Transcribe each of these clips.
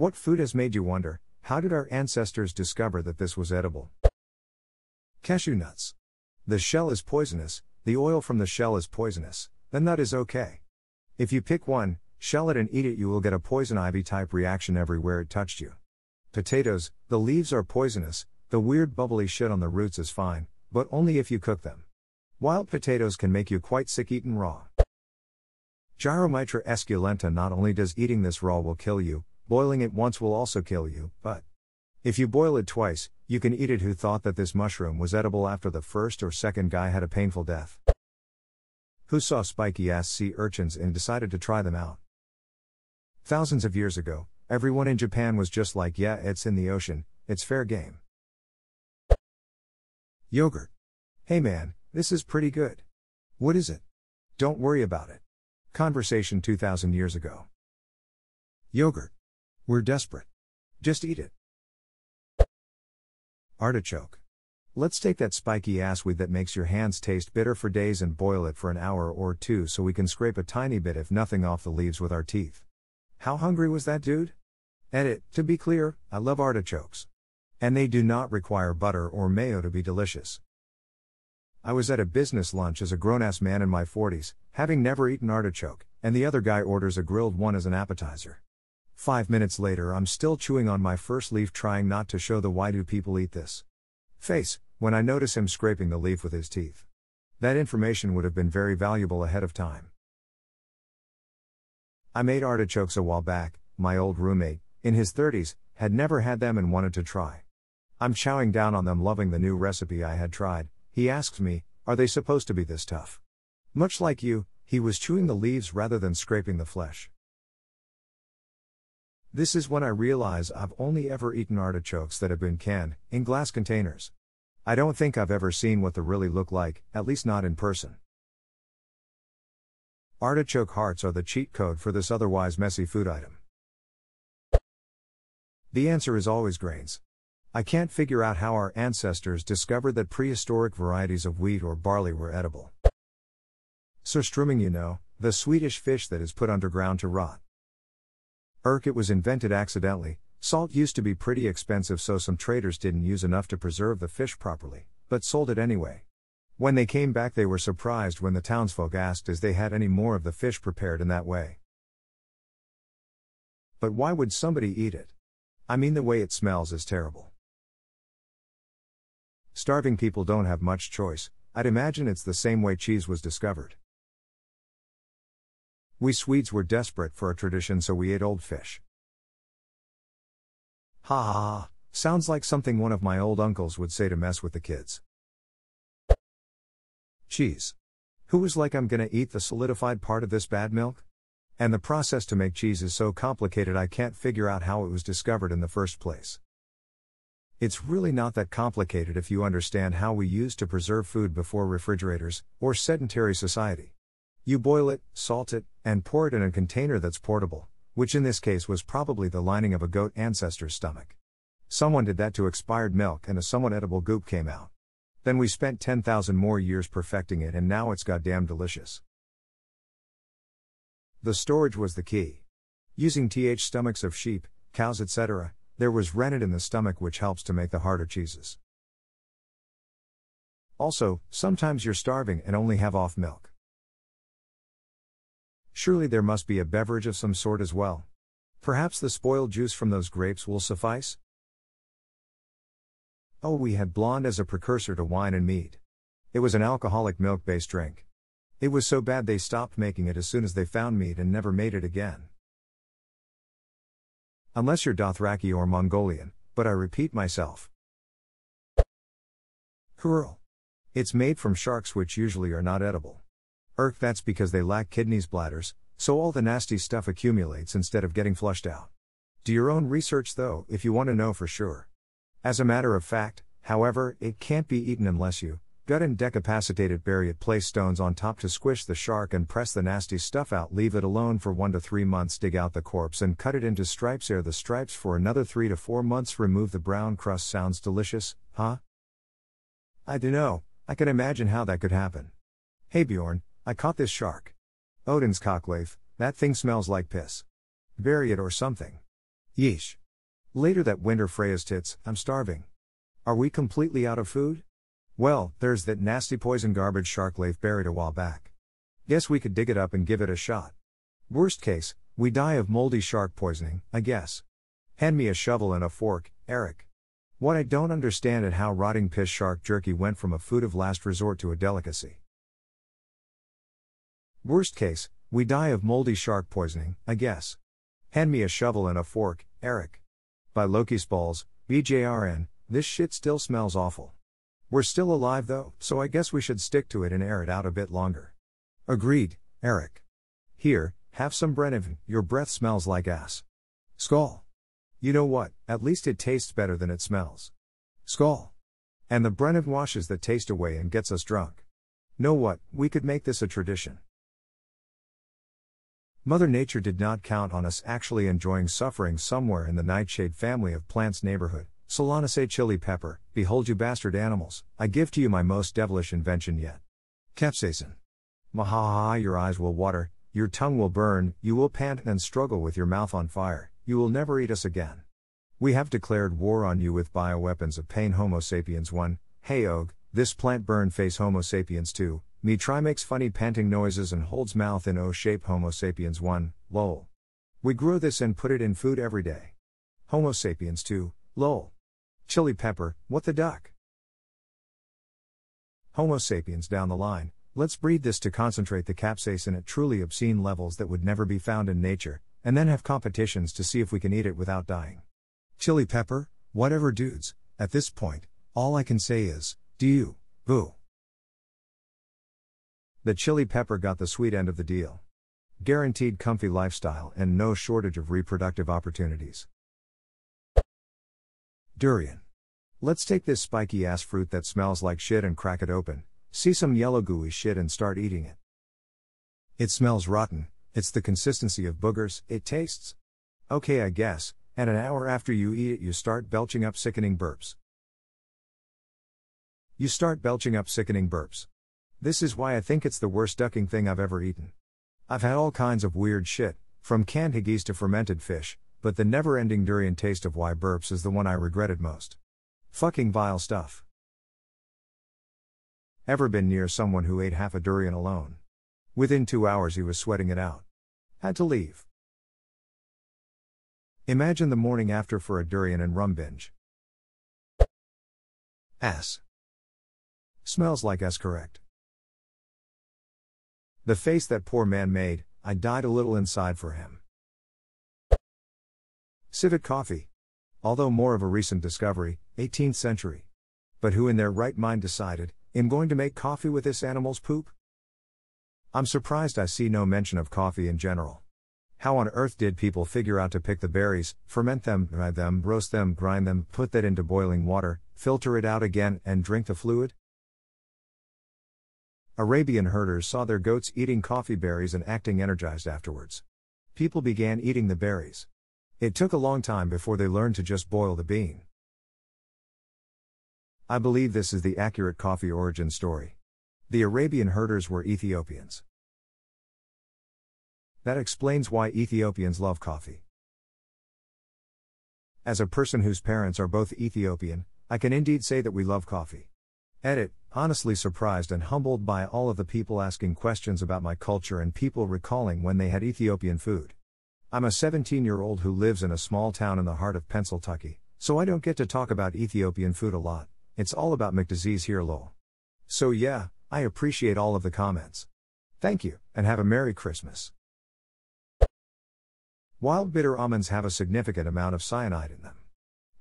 What food has made you wonder, how did our ancestors discover that this was edible? Cashew nuts. The shell is poisonous, the oil from the shell is poisonous, the nut is okay. If you pick one, shell it and eat it, you will get a poison ivy type reaction everywhere it touched you. Potatoes, the leaves are poisonous, the weird bubbly shit on the roots is fine, but only if you cook them. Wild potatoes can make you quite sick eaten raw. Gyromitra esculenta Not only does eating this raw will kill you, boiling it once will also kill you, but if you boil it twice, you can eat it. Who thought that this mushroom was edible after the first or second guy had a painful death? Who saw spiky ass sea urchins and decided to try them out? Thousands of years ago, everyone in Japan was just like, yeah, it's in the ocean, it's fair game. Yogurt. Hey man, this is pretty good. What is it? Don't worry about it. Conversation 2000 years ago. Yogurt. We're desperate. Just eat it. Artichoke. Let's take that spiky ass weed that makes your hands taste bitter for days and boil it for an hour or two so we can scrape a tiny bit, if nothing, off the leaves with our teeth. How hungry was that dude? Edit, to be clear, I love artichokes. And they do not require butter or mayo to be delicious. I was at a business lunch as a grown ass man in my 40s, having never eaten artichoke, and the other guy orders a grilled one as an appetizer. Five minutes later, I'm still chewing on my first leaf, trying not to show the why do people eat this face when I notice him scraping the leaf with his teeth. That information would have been very valuable ahead of time. I made artichokes a while back, my old roommate, in his 30s, had never had them and wanted to try. I'm chowing down on them, loving the new recipe I had tried. He asks me, Are they supposed to be this tough? Much like you, he was chewing the leaves rather than scraping the flesh. This is when I realize I've only ever eaten artichokes that have been canned, in glass containers. I don't think I've ever seen what they really look like, at least not in person. Artichoke hearts are the cheat code for this otherwise messy food item. The answer is always grains. I can't figure out how our ancestors discovered that prehistoric varieties of wheat or barley were edible. Surströmming, you know, the Swedish fish that is put underground to rot. Erk it was invented accidentally. Salt used to be pretty expensive, so some traders didn't use enough to preserve the fish properly, but sold it anyway. When they came back, they were surprised when the townsfolk asked if they had any more of the fish prepared in that way. But why would somebody eat it? I mean, the way it smells is terrible. Starving people don't have much choice, I'd imagine it's the same way cheese was discovered. We Swedes were desperate for a tradition, so we ate old fish. Ha ha ha, sounds like something one of my old uncles would say to mess with the kids. Cheese. Who was like, I'm gonna eat the solidified part of this bad milk? And the process to make cheese is so complicated I can't figure out how it was discovered in the first place. It's really not that complicated if you understand how we used to preserve food before refrigerators, or sedentary society. You boil it, salt it, and pour it in a container that's portable, which in this case was probably the lining of a goat ancestor's stomach. Someone did that to expired milk and a somewhat edible goop came out. Then we spent 10,000 more years perfecting it and now it's goddamn delicious. The storage was the key. Using TH stomachs of sheep, cows, etc., there was rennet in the stomach which helps to make the harder cheeses. Also, sometimes you're starving and only have off milk. Surely there must be a beverage of some sort as well. Perhaps the spoiled juice from those grapes will suffice? Oh, we had blonde as a precursor to wine and mead. It was an alcoholic milk based drink. It was so bad they stopped making it as soon as they found mead and never made it again. Unless you're Dothraki or Mongolian, but I repeat myself. Hurl. It's made from sharks which usually are not edible. That's because they lack kidneys, bladders, so all the nasty stuff accumulates instead of getting flushed out. Do your own research though, if you want to know for sure. As a matter of fact, however, it can't be eaten unless you gut and decapacitate it, bury it, place stones on top to squish the shark and press the nasty stuff out, leave it alone for 1 to 3 months, dig out the corpse and cut it into stripes, air the stripes for another 3 to 4 months, remove the brown crust. Sounds delicious, huh? I do know, I can imagine how that could happen. Hey Bjorn, I caught this shark. Odin's cockleaf, that thing smells like piss. Bury it or something. Yeesh. Later that winter Freya's tits, I'm starving. Are we completely out of food? Well, there's that nasty poison garbage shark Leif buried a while back. Guess we could dig it up and give it a shot. Worst case, we die of moldy shark poisoning, I guess. Hand me a shovel and a fork, Eric. What I don't understand is how rotting piss shark jerky went from a food of last resort to a delicacy. Worst case, we die of moldy shark poisoning, I guess. Hand me a shovel and a fork, Eric. By Loki's Balls, Bjorn, this shit still smells awful. We're still alive though, so I guess we should stick to it and air it out a bit longer. Agreed, Eric. Here, have some Brennivin, your breath smells like ass. Skull. You know what, at least it tastes better than it smells. Skull. And the Brenniv washes the taste away and gets us drunk. Know what, we could make this a tradition. Mother Nature did not count on us actually enjoying suffering somewhere in the nightshade family of plants neighborhood. Solanaceae chili pepper, behold you bastard animals, I give to you my most devilish invention yet. Capsaicin. Mahaha, your eyes will water, your tongue will burn, you will pant and struggle with your mouth on fire, you will never eat us again. We have declared war on you with bioweapons of pain Homo sapiens 1, hey og, this plant burn face Homo sapiens 2, me try makes funny panting noises and holds mouth in O shape Homo sapiens 1, lol. We grow this and put it in food every day. Homo sapiens 2, lol. Chili pepper, what the duck? Homo sapiens down the line, let's breed this to concentrate the capsaicin at truly obscene levels that would never be found in nature, and then have competitions to see if we can eat it without dying. Chili pepper, whatever dudes, at this point, all I can say is, do you, boo. The chili pepper got the sweet end of the deal. Guaranteed comfy lifestyle and no shortage of reproductive opportunities. Durian. Let's take this spiky ass fruit that smells like shit and crack it open, see some yellow gooey shit and start eating it. It smells rotten, it's the consistency of boogers, it tastes. Okay, I guess, and an hour after you eat it, you start belching up sickening burps. You start belching up sickening burps. This is why I think it's the worst ducking thing I've ever eaten. I've had all kinds of weird shit, from canned haggis to fermented fish, but the never ending durian taste of why burps is the one I regretted most. Fucking vile stuff. Ever been near someone who ate half a durian alone? Within two hours he was sweating it out. Had to leave. Imagine the morning after for a durian and rum binge. Ass. Smells like S correct. The face that poor man made, I died a little inside for him. Civet coffee. Although more of a recent discovery, 18th century. But who in their right mind decided, I'm going to make coffee with this animal's poop? I'm surprised I see no mention of coffee in general. How on earth did people figure out to pick the berries, ferment them, dry them, roast them, grind them, put that into boiling water, filter it out again, and drink the fluid? Arabian herders saw their goats eating coffee berries and acting energized afterwards. People began eating the berries. It took a long time before they learned to just boil the bean. I believe this is the accurate coffee origin story. The Arabian herders were Ethiopians. That explains why Ethiopians love coffee. As a person whose parents are both Ethiopian, I can indeed say that we love coffee. Edit, honestly surprised and humbled by all of the people asking questions about my culture and people recalling when they had Ethiopian food. I'm a 17 year old who lives in a small town in the heart of Pennsylvania, so I don't get to talk about Ethiopian food a lot, it's all about McDisease here lol. So yeah, I appreciate all of the comments. Thank you, and have a Merry Christmas. Wild bitter almonds have a significant amount of cyanide in them.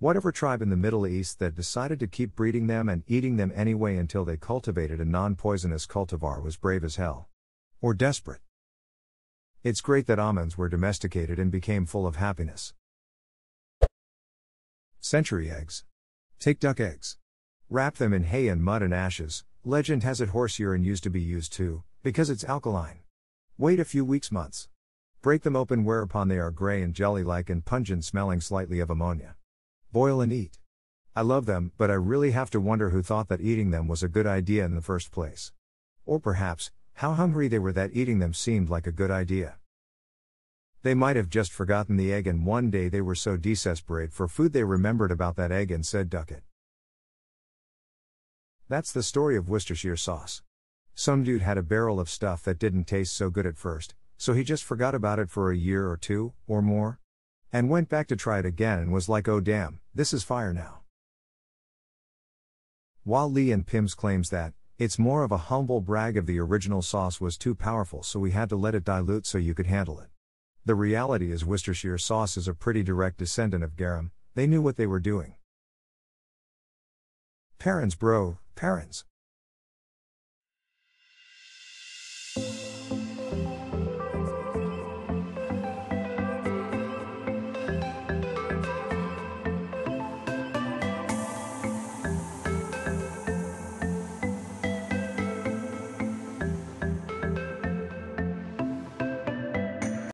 Whatever tribe in the Middle East that decided to keep breeding them and eating them anyway until they cultivated a non poisonous cultivar was brave as hell. Or desperate. It's great that almonds were domesticated and became full of happiness. Century eggs. Take duck eggs. Wrap them in hay and mud and ashes. Legend has it horse urine used to be used too, because it's alkaline. Wait a few weeks, months. Break them open, whereupon they are gray and jelly like and pungent, smelling slightly of ammonia. Boil and eat. I love them, but I really have to wonder who thought that eating them was a good idea in the first place. Or perhaps, how hungry they were that eating them seemed like a good idea. They might have just forgotten the egg and one day they were so desperate for food they remembered about that egg and said duck it. That's the story of Worcestershire sauce. Some dude had a barrel of stuff that didn't taste so good at first, so he just forgot about it for a year or two, or more. And went back to try it again and was like, oh damn, this is fire now. While Lea and Perrins claims that, it's more of a humble brag of the original sauce was too powerful so we had to let it dilute so you could handle it. The reality is Worcestershire sauce is a pretty direct descendant of garum, they knew what they were doing. Parents bro, parents.